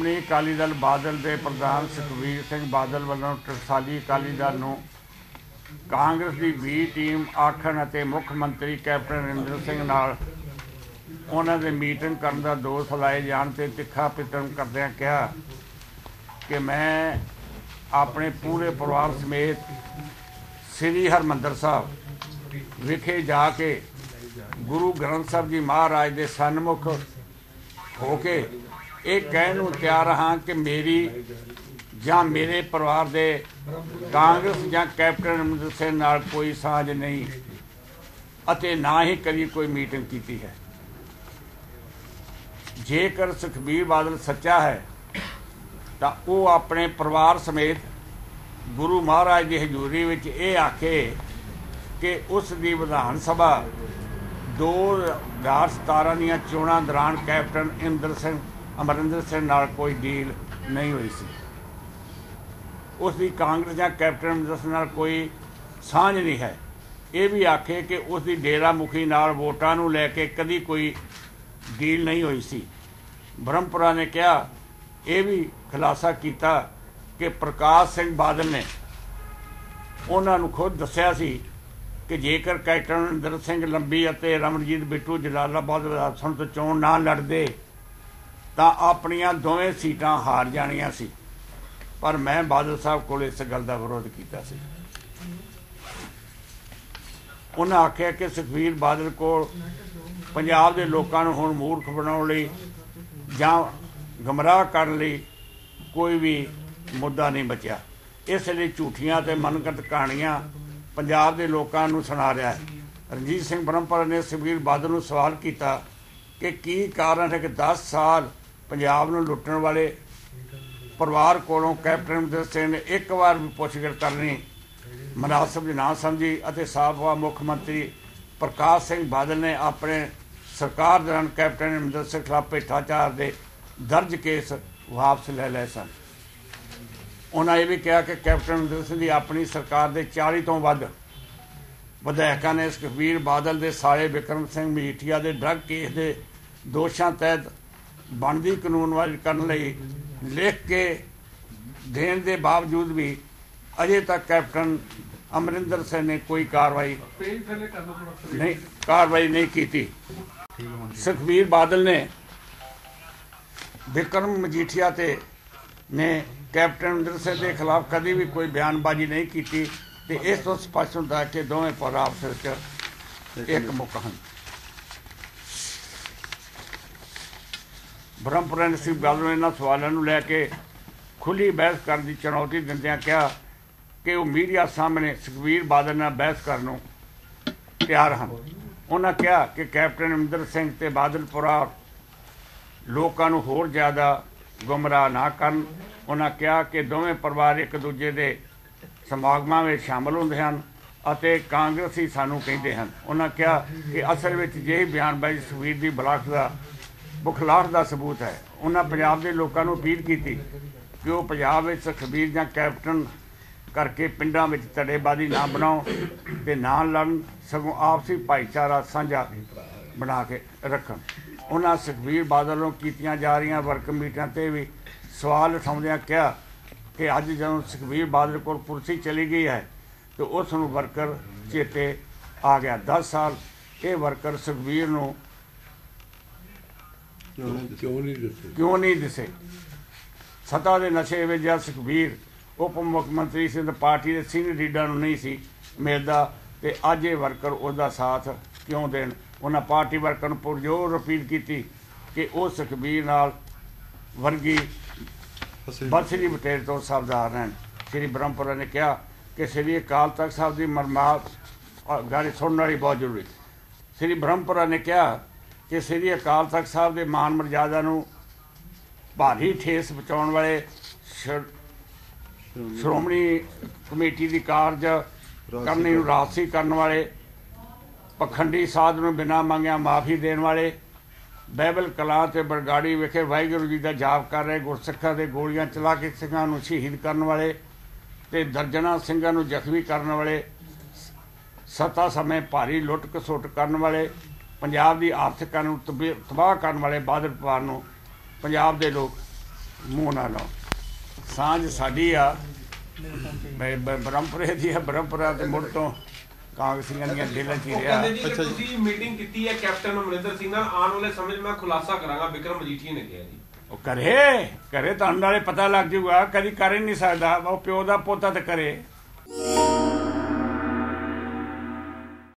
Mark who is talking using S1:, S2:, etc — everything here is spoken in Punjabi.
S1: ਸ਼੍ਰੋਮਣੀ ਅਕਾਲੀ ਦਲ ਬਾਦਲ ਦੇ ਪ੍ਰਧਾਨ ਸੁਖਬੀਰ ਸਿੰਘ ਬਾਦਲ ਵੱਲੋਂ ਟਕਸਾਲੀ ਅਕਾਲੀ ਦਲ ਨੂੰ ਕਾਂਗਰਸ ਦੀ ਵੀ ਟੀਮ ਆਖਣ ਅਤੇ ਮੁੱਖ ਮੰਤਰੀ ਕੈਪਟਨ ਅਮਰਿੰਦਰ ਸਿੰਘ ਨਾਲ ਉਹਨਾਂ ਦੇ ਮੀਟਿੰਗ ਕਰਨ ਦਾ ਦੋਸ਼ ਲਾਏ ਜਾਣ ਤੇ ਤਿੱਖਾ ਪਿੱਤਮ ਕਰਦਿਆਂ ਕਿਹਾ ਕਿ ਮੈਂ ਆਪਣੇ ਪੂਰੇ ਪਰਿਵਾਰ ਸਮੇਤ ਸ੍ਰੀ ਹਰਮੰਦਰ ਸਾਹਿਬ ਵਿਖੇ ਜਾ ਕੇ ਗੁਰੂ ਗ੍ਰੰਥ ਸਾਹਿਬ ਜੀ ਮਹਾਰਾਜ ਦੇ ਸਨਮੁਖ ਹੋ ਕੇ ਇਹ ਕਹਿਣ ਨੂੰ ਤਿਆਰ ਹਾਂ ਕਿ ਮੇਰੀ ਜਾਂ ਮੇਰੇ ਪਰਿਵਾਰ ਦੇ ਕਾਂਗਰਸ ਜਾਂ ਕੈਪਟਨ ਅਮਰਿੰਦਰ ਸਿੰਘ ਨਾਲ ਕੋਈ ਸਾਂਝ ਨਹੀਂ ਅਤੇ ਨਾ ਹੀ ਕਦੀ ਕੋਈ ਮੀਟਿੰਗ ਕੀਤੀ ਹੈ। ਜੇਕਰ ਸੁਖਬੀਰ ਬਾਦਲ ਸੱਚਾ ਹੈ, ਤਾਂ ਉਹ ਆਪਣੇ ਪਰਿਵਾਰ ਸਮੇਤ ਗੁਰੂ ਮਹਾਰਾਜ ਦੀ ਹਜ਼ੂਰੀ ਵਿੱਚ ਇਹ ਆਖੇ ਕਿ ਉਸ ਦੀ ਵਿਧਾਨ ਸਭਾ 2017 ਦੀਆਂ ਚੋਣਾਂ ਦੌਰਾਨ ਕੈਪਟਨ ਇੰਦਰ ਸਿੰਘ ਅਮਰਿੰਦਰ ਸਿੰਘ ਨਾਲ ਕੋਈ ਡੀਲ ਨਹੀਂ ਹੋਈ ਸੀ। ਉਸ ਦੀ ਕਾਂਗਰਸ ਜਾਂ ਕੈਪਟਨ ਅਮਰਿੰਦਰ ਸਿੰਘ ਨਾਲ ਕੋਈ ਸਾਂਝ ਨਹੀਂ ਹੈ। ਇਹ ਵੀ ਆਖੇ ਕਿ ਉਸ ਦੀ ਡੇਰਾ ਮੁਖੀ ਨਾਲ ਵੋਟਾਂ ਨੂੰ ਲੈ ਕੇ ਕਦੀ ਕੋਈ ਡੀਲ ਨਹੀਂ ਹੋਈ ਸੀ। ਬ੍ਰਹਮਪੁਰਾ ਨੇ ਕਿਹਾ, ਇਹ ਵੀ ਖੁਲਾਸਾ ਕੀਤਾ ਕਿ ਪ੍ਰਕਾਸ਼ ਸਿੰਘ ਬਾਦਲ ਨੇ ਉਹਨਾਂ ਨੂੰ ਖੁਦ ਦੱਸਿਆ ਸੀ ਕਿ ਜੇਕਰ ਕੈਪਟਨ ਅਮਰਿੰਦਰ ਸਿੰਘ ਲੰਬੀ ਅਤੇ ਰਮਨਜੀਤ ਬਿੱਟੂ ਜਲਾਲਾਬਾਦ ਵਿਧਾਨ ਤੋਂ ਚੋਣ ਨਾ ਲੜਦੇ ਤਾਂ ਆਪਣੀਆਂ ਦੋਵੇਂ ਸੀਟਾਂ ਹਾਰ ਜਾਣੀਆਂ ਸੀ। ਪਰ ਮੈਂ ਬਾਦਲ ਸਾਹਿਬ ਕੋਲ ਇਸ ਗੱਲ ਦਾ ਵਿਰੋਧ ਕੀਤਾ ਸੀ। ਉਹਨਾਂ ਆਖਿਆ ਕਿ ਸੁਖਵੀਰ ਬਾਦਲ ਕੋਲ ਪੰਜਾਬ ਦੇ ਲੋਕਾਂ ਨੂੰ ਹੁਣ ਮੂਰਖ ਬਣਾਉਣ ਲਈ ਜਾਂ ਗਮਰਾਹ ਕਰਨ ਲਈ ਕੋਈ ਵੀ ਮੁੱਦਾ ਨਹੀਂ ਬਚਿਆ। ਇਸ ਲਈ ਝੂਠੀਆਂ ਤੇ ਮਨਗਤ ਕਹਾਣੀਆਂ ਪੰਜਾਬ ਦੇ ਲੋਕਾਂ ਨੂੰ ਸੁਣਾ ਰਿਹਾ ਹੈ। ਰਣਜੀਤ ਸਿੰਘ ਬ੍ਰਹਮਪੁਰ ਨੇ ਸੁਖਬੀਰ ਬਾਦਲ ਨੂੰ ਸਵਾਲ ਕੀਤਾ ਕਿ ਕੀ ਕਾਰਨ ਹੈ ਕਿ 10 ਸਾਲ ਪੰਜਾਬ ਨੂੰ ਲੁੱਟਣ ਵਾਲੇ ਪਰਿਵਾਰ ਕੋਲੋਂ ਕੈਪਟਨ ਅਮਰਿੰਦਰ ਸਿੰਘ ਨੇ ਇੱਕ ਵਾਰ ਵੀ ਪੁੱਛਗਿੱਛ ਕਰਨੀ ਮਨਾਸਬ ਦੀ ਨਾ ਸਮਝੀ ਅਤੇ ਸਾਬਕਾ ਮੁੱਖ ਮੰਤਰੀ ਪ੍ਰਕਾਸ਼ ਸਿੰਘ ਬਾਦਲ ਨੇ ਆਪਣੇ ਸਰਕਾਰ ਦੌਰਾਨ ਕੈਪਟਨ ਅਮਰਿੰਦਰ ਸਿੰਘ ਖਿਲਾਫ ਭ੍ਰਿਸ਼ਟਾਚਾਰ ਦੇ ਦਰਜ ਕੇਸ ਵਾਪਸ ਲੈ ਲਏ ਸਨ। ਉਹਨਾਂ ਇਹ ਵੀ ਕਿਹਾ ਕਿ ਕੈਪਟਨ ਅਮਰਿੰਦਰ ਸਿੰਘ ਦੀ ਆਪਣੀ ਸਰਕਾਰ ਦੇ 40 ਤੋਂ ਵੱਧ ਵਿਧਾਇਕਾਂ ਨੇ ਸੁਖਬੀਰ ਬਾਦਲ ਦੇ ਸਾਲੇ ਵਿਕਰਮ ਸਿੰਘ ਮਜੀਠੀਆ ਦੇ ਡਰੱਗ ਕੇਸ ਦੇ ਦੋਸ਼ਾਂ ਤਹਿਤ ਬਣਦੀ ਕਾਨੂੰਨਵਾਜੀ ਕਰਨ ਲਈ ਲਿਖ ਕੇ ਦੇਣ ਦੇ ਬਾਵਜੂਦ ਵੀ ਅਜੇ ਤੱਕ ਕੈਪਟਨ ਅਮਰਿੰਦਰ ਸਿੰਘ ਨੇ ਕੋਈ ਕਾਰਵਾਈ ਨਹੀਂ ਕਾਰਵਾਈ ਨਹੀਂ ਕੀਤੀ। ਸੁਖਬੀਰ ਬਾਦਲ ਨੇ ਵਿਕਰਮ ਮਜੀਠੀਆ ਤੇ ਨੇ ਕੈਪਟਨ ਅਮਰਿੰਦਰ ਸਿੰਘ ਦੇ ਖਿਲਾਫ ਕਦੀ ਵੀ ਕੋਈ ਬਿਆਨਬਾਜ਼ੀ ਨਹੀਂ ਕੀਤੀ ਤੇ ਇਸ ਤੋਂ ਸਪਸ਼ਟ ਹੁੰਦਾ ਕਿ ਦੋਵੇਂ ਪਰ ਆਪਸ ਵਿੱਚ ਇੱਕ ਮੁੱਖ ਹਨ। ਬ੍ਰਹਮਪੁਰਾ ਸਿੰਘ ਬਾਦਲ ਗੱਲ ਇਹਨਾਂ ਸਵਾਲਾਂ ਨੂੰ ਲੈ ਕੇ ਖੁੱਲੀ ਬਹਿਸ ਕਰਨ ਦੀ ਚੁਣੌਤੀ ਦਿੰਦਿਆਂ ਕਿਹਾ ਕਿ ਉਹ ਮੀਡੀਆ ਸਾਹਮਣੇ ਸੁਖਬੀਰ ਬਾਦਲ ਨਾਲ ਬਹਿਸ ਕਰਨ ਨੂੰ ਤਿਆਰ ਹਨ। ਉਹਨਾਂ ਕਿਹਾ ਕਿ ਕੈਪਟਨ ਅਮਰਿੰਦਰ ਸਿੰਘ ਤੇ ਬਾਦਲਪੁਰਾ ਲੋਕਾਂ ਨੂੰ ਹੋਰ ਜ਼ਿਆਦਾ ਗੁੰਮਰਾਹ ਨਾ ਕਰਨ। ਉਹਨਾਂ ਕਿਹਾ ਕਿ ਦੋਵੇਂ ਪਰਿਵਾਰ ਇੱਕ ਦੂਜੇ ਦੇ ਸਮਾਗਮਾਂ ਵਿੱਚ ਸ਼ਾਮਲ ਹੁੰਦੇ ਹਨ ਅਤੇ ਕਾਂਗਰਸੀ ਸਾਨੂੰ ਕਹਿੰਦੇ ਹਨ। ਉਹਨਾਂ ਕਿਹਾ ਕਿ ਅਸਲ ਵਿੱਚ ਜਿਹੀ ਬਿਆਨਬਾਜ਼ੀ ਸੁਖਬੀਰ ਦੀ ਬਲਾਕ ਦਾ ਬੁਖਲਾਹਟ ਦਾ ਸਬੂਤ ਹੈ। ਉਹਨਾਂ ਪੰਜਾਬ ਦੇ ਲੋਕਾਂ ਨੂੰ ਅਪੀਲ ਕੀਤੀ ਕਿ ਉਹ ਪੰਜਾਬ ਵਿੱਚ ਸੁਖਬੀਰ ਜਾਂ ਕੈਪਟਨ ਕਰਕੇ ਪਿੰਡਾਂ ਵਿੱਚ ਤੜੇਬਾਜ਼ੀ ਨਾ ਬਣਾਉਣ ਤੇ ਨਾ ਲੜਨ, ਸਗੋਂ ਆਪਸੀ ਭਾਈਚਾਰਾ ਸਾਂਝਾ ਬਣਾ ਕੇ ਰੱਖਣ। ਉਹਨਾਂ ਸੁਖਬੀਰ ਬਾਦਲ ਨੂੰ ਕੀਤੀਆਂ ਜਾ ਰਹੀਆਂ ਵਰਕ ਮੀਟਾਂ ਤੇ ਵੀ ਸਵਾਲ ਉਠਾਉਂਦਿਆਂ ਕਿਹਾ ਕਿ ਅੱਜ ਜਦੋਂ ਸੁਖਬੀਰ ਬਾਦਲ ਕੋਲ ਕੁਰਸੀ ਚਲੀ ਗਈ ਹੈ, ਤੇ ਉਸ ਨੂੰ ਵਰਕਰ ਚੇਤੇ ਆ ਗਿਆ। 10 ਸਾਲ ਇਹ ਵਰਕਰ ਸੁਖਬੀਰ ਨੂੰ
S2: ਕਿਉਂ ਨਹੀਂ ਦੱਸੇ
S1: ਕਿਉਂ ਨਹੀਂ ਦਿਸੇ ਸਤਾ ਦੇ ਨਸ਼ੇ ਵਿੱਚ ਜਦ ਸੁਖਬੀਰ ਉਪ ਮੁੱਖ ਮੰਤਰੀ ਸੀ ਤੇ ਪਾਰਟੀ ਦੇ ਸੀਨੀਅਰ ਲੀਡਰਾਂ ਨੂੰ ਨਹੀਂ ਸੀ ਮਿਲਦਾ ਤੇ ਅੱਜ ਇਹ ਵਰਕਰ ਉਹਦਾ ਸਾਥ ਕਿਉਂ ਦੇਣ? ਉਹਨਾਂ ਪਾਰਟੀ ਵਰਕਰ ਨੂੰ ਪੁਰਜੋਰ ਅਪੀਲ ਕੀਤੀ ਕਿ ਉਹ ਸੁਖਬੀਰ ਨਾਲ ਵਰਗੀ ਬਰਸਰੀ ਬਟੇਰ ਤੋਂ ਸਾਵਧਾਨ ਰਹਿਣ। ਸ੍ਰੀ ਬ੍ਰਹਮਪੁਰਾ ਨੇ ਕਿਹਾ ਕਿ ਸ੍ਰੀ ਅਕਾਲ ਤਖਤ ਸਾਹਿਬ ਦੀ ਮਰਮਾਤ ਗਾੜੀ ਸੁਣਨ ਵਾਲੀ ਬਹੁਤ ਜ਼ਰੂਰੀ ਸ੍ਰੀ ਬ੍ਰਹਮਪੁਰਾ ਨੇ ਕਿਹਾ ਕਿ ਸ੍ਰੀ ਅਕਾਲ ਤਖਤ ਸਾਹਿਬ ਦੇ ਮਾਨ ਮਰਜ਼ਾਦਾ ਨੂੰ ਭਾਰੀ ਠੇਸ ਪਹੁੰਚਾਉਣ ਵਾਲੇ ਸ਼੍ਰੋਮਣੀ ਕਮੇਟੀ ਦੀ ਕਾਰਜ ਕਰਨੀ ਨੂੰ ਰਾਸੀ ਕਰਨ ਵਾਲੇ ਪਖੰਡੀ ਸਾਧ ਨੂੰ ਬਿਨਾਂ ਮੰਗਿਆ ਮਾਫੀ ਦੇਣ ਵਾਲੇ ਬਾਈਬਲ ਕਲਾ ਤੇ ਬਰਗਾੜੀ ਵਿਖੇ ਵਾਹਿਗੁਰੂ ਜੀ ਦਾ ਜਾਪ ਕਰ ਰਹੇ ਗੁਰਸਿੱਖਾਂ ਦੇ ਗੋਲੀਆਂ ਚਲਾ ਕੇ ਸਿੰਘਾਂ ਨੂੰ ਸ਼ਹੀਦ ਕਰਨ ਵਾਲੇ ਤੇ ਦਰਜਨਾਂ ਸਿੰਘਾਂ ਨੂੰ ਜ਼ਖਮੀ ਕਰਨ ਵਾਲੇ ਸਤਾ ਸਮੇਂ ਭਾਰੀ ਲੁੱਟ ਖਸੁੱਟ ਕਰਨ ਵਾਲੇ ਪੰਜਾਬ ਦੀ ਆਰਥਿਕਤਾ ਨੂੰ ਤਬੀ- ਤਬਾਹ ਕਰਨ ਵਾਲੇ ਬਾਦਲ ਪਰਿਵਾਰ ਨੂੰ ਪੰਜਾਬ ਦੇ ਲੋਕ ਮੂੰਹ ਨਾਲ ਲਾਓ ਸਾਂਝ ਸਾਡੀ ਆ। ਮੈਂ ਬ੍ਰਹਮਪੁਰੇ ਦੀ ਹੈ ਬ੍ਰਹਮਪੁਰਾ ਤੇ ਮੁੜ ਤੋਂ ਕਾਂਗਰਸੀਆਂ ਦੀਆਂ ਦਿਲਾਂ 'ਚ ਹੀ ਰਿਹਾ।
S2: ਕਹਿੰਦੇ ਜੀ ਕਿ
S3: ਅੱਛਾ ਜੀ।
S2: ਤੁਸੀਂ ਮੀਟਿੰਗ ਕੀਤੀ ਹੈ ਕੈਪਟਨ ਅਮਰਿੰਦਰ ਸਿੰਘ ਨਾਲ। ਆਉਣ ਵਾਲੇ ਸਮੇਂ 'ਚ ਮੈਂ ਖੁਲਾਸਾ ਕਰਾਂਗਾ ਵਿਕਰਮ ਮਜੀਠੀਆ ਨੇ ਕਿਹਾ ਜੀ।
S1: ਉਹ ਕਰੇ ਕਰੇ ਤੁਹਾਨੂੰ ਨਾਲੇ ਪਤਾ ਲੱਗ ਜੂਗਾ ਕਦੀ ਕਰ ਹੀ ਨਹੀਂ ਸਕਦਾ। ਉਹ ਪਿਓ ਦਾ ਪੋਤਾ ਤੇ ਕਰੇ।